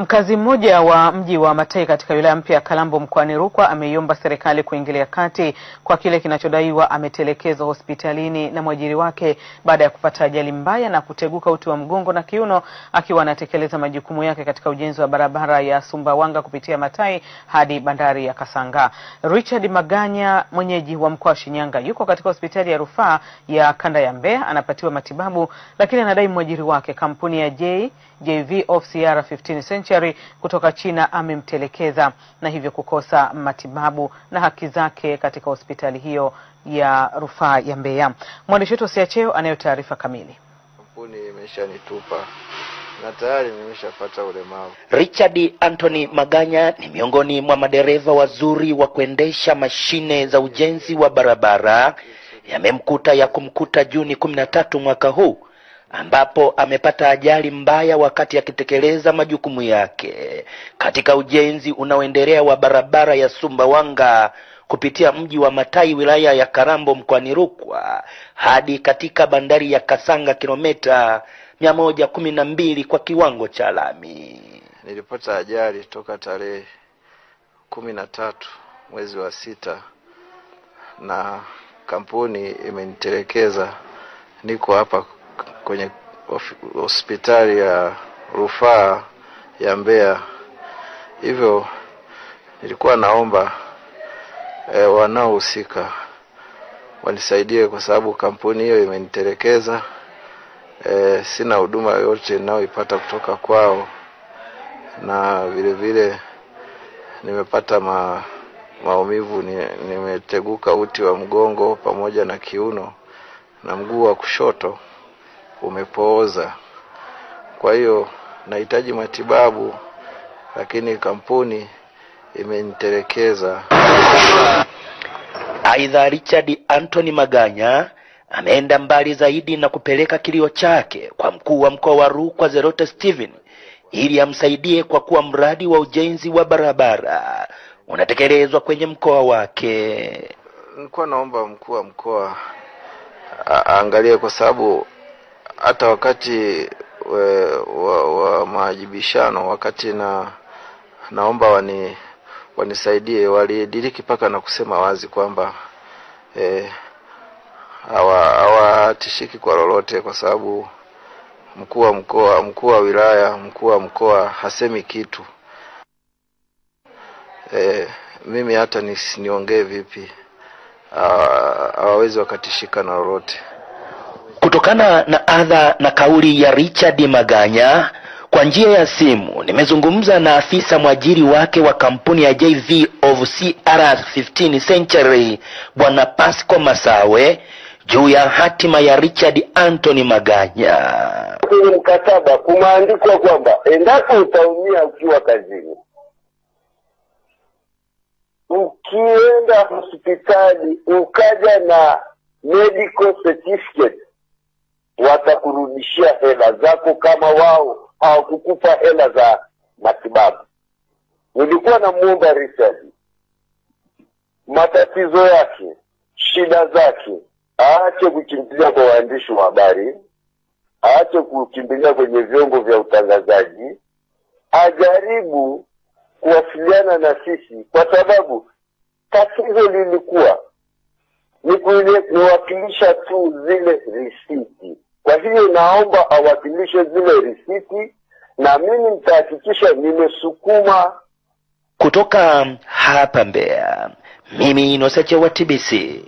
Mkazi mmoja wa mji wa Matai katika wilaya mpya ya Kalambo mkoani Rukwa ameiomba serikali kuingilia kati kwa kile kinachodaiwa ametelekezwa hospitalini na mwajiri wake baada ya kupata ajali mbaya na kuteguka uti wa mgongo na kiuno akiwa anatekeleza majukumu yake katika ujenzi wa barabara ya Sumbawanga kupitia Matai hadi bandari ya Kasanga. Richard Maganya, mwenyeji wa mkoa wa Shinyanga, yuko katika hospitali ya rufaa ya kanda ya Mbeya anapatiwa matibabu, lakini anadai mwajiri wake kampuni ya JV of CR 15 Century kutoka China amemtelekeza na hivyo kukosa matibabu na haki zake katika hospitali hiyo ya rufaa ya Mbeya. Mwandishi wetu Siacheo anayo taarifa kamili. Kampuni imeshanitupa na tayari nimeshapata ulemavu. Richard Anthony Maganya ni miongoni mwa madereva wazuri wa kuendesha mashine za ujenzi wa barabara. Yamemkuta ya kumkuta Juni kumi na tatu mwaka huu ambapo amepata ajali mbaya wakati akitekeleza majukumu yake katika ujenzi unaoendelea wa barabara ya Sumbawanga kupitia mji wa Matai wilaya ya Karambo mkoani Rukwa hadi katika bandari ya Kasanga kilomita mia moja kumi na mbili kwa kiwango cha lami. Nilipata ajali toka tarehe kumi na tatu mwezi wa sita na kampuni imenitelekeza. Niko hapa kwenye hospitali ya rufaa ya Mbeya. Hivyo nilikuwa naomba e, wanaohusika wanisaidie kwa sababu kampuni hiyo imenitelekeza. E, sina huduma yoyote ninayoipata kutoka kwao, na vile vile nimepata ma, maumivu ni, nimeteguka uti wa mgongo pamoja na kiuno na mguu wa kushoto umepooza. Kwa hiyo nahitaji matibabu, lakini kampuni imenitelekeza. Aidha, Richard Anthony Maganya ameenda mbali zaidi na kupeleka kilio chake kwa mkuu wa mkoa wa Rukwa Zerote Steven ili amsaidie kwa kuwa mradi wa ujenzi wa barabara unatekelezwa kwenye mkoa wake. Nilikuwa naomba mkuu wa mkoa aangalie kwa sababu hata wakati we, wa, wa maajibishano wakati na naomba wani wanisaidie walidiriki mpaka na kusema wazi kwamba eh, kwa lolote kwa sababu mkuu wa mkoa mkuu wa wilaya mkuu wa mkoa hasemi kitu. Eh, mimi hata niongee vipi? Hawawezi wakatishika na lolote Kutokana na adha na kauli ya Richard Maganya, kwa njia ya simu nimezungumza na afisa mwajiri wake wa kampuni ya JV of CR 15 Century Bwana Pasco Masawe juu ya hatima ya Richard Anthony Maganya. Kwenye mkataba kumeandikwa kwamba endapo utaumia ukiwa kazini, ukienda hospitali ukaja na medical certificate watakurudishia hela zako kama wao hawakukupa hela za matibabu. Nilikuwa namwomba Richard matatizo yake, shida zake, aache kukimbilia kwa waandishi wa habari, aache kukimbilia kwenye vyombo vya utangazaji, ajaribu kuwasiliana na sisi, kwa sababu tatizo lilikuwa ni kuwakilisha tu zile risiti. Kwa hiyo naomba awakilishe zile risiti, na mimi nitahakikisha nimesukuma. Kutoka hapa Mbeya, mimi Nosache wa TBC.